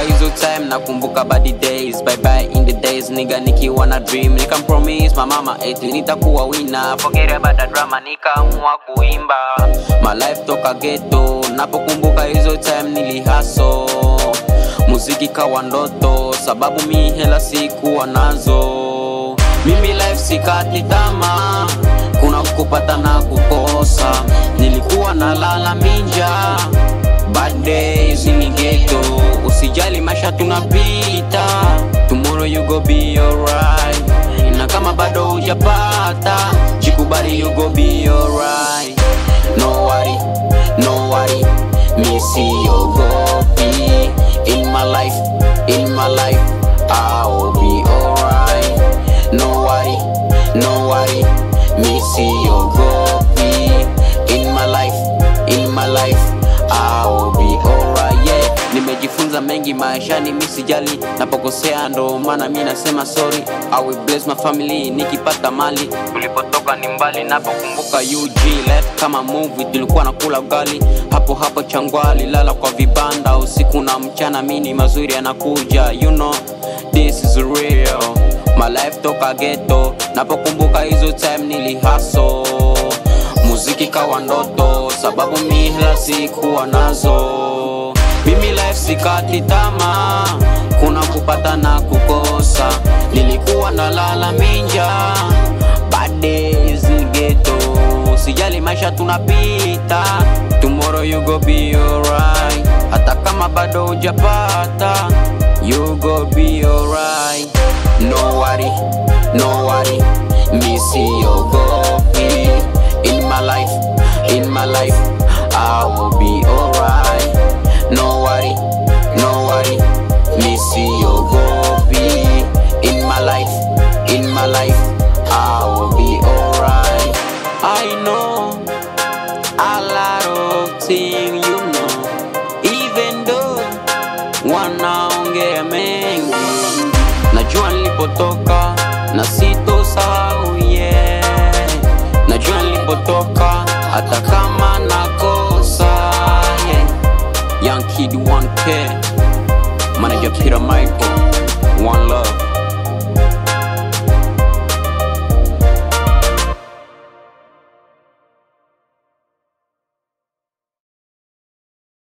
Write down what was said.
hizo time nakumbuka bad days. Bye bye in the days nigga nikiwa na dream. Nikampromise my mama eti nitakuwa wina forget about the drama nikaamua kuimba. My life toka ghetto. Napokumbuka hizo time nilihaso muziki kawa ndoto sababu mi hela sikuwa nazo. Mimi life sikati tama kuna kupata na kukosa. Nilikuwa na lala minja bad ghetto usijali maisha tunapita. Tomorrow you go be alright. Na kama bado hujapata jikubali you go be alright. No worry no worry. Mi siogopi. In my life in my life I'll be nimejifunza mengi maishani mi sijali napokosea ndo maana mi nasema sorry. I will bless my family nikipata mali. Tulipotoka ni mbali napokumbuka UG left kama movie tulikuwa na kula ugali. Hapo hapo changwali lala kwa vibanda usiku na mchana mini mazuri yanakuja you know. This is real. My life toka ghetto napokumbuka hizo time nilihaso muziki kawa ndoto sababu mihla sikuwa nazo life sikati tamaa, kuna kupata na kukosa. Nilikuwa na lala minja bad days in ghetto. Sijali maisha tunapita tomorrow you go be alright. Hata kama bado ujapata you go be alright. No worry no worry mi siogopi. In my life in my life I will be alright I will be alright. I know a lot of things you know. Even though one wanaongea mengi najua nilipotoka na sitosahau yeah. najua nilipotoka hata kama nakosa yeah. Young Kid 1K Manager Peter Michael One Love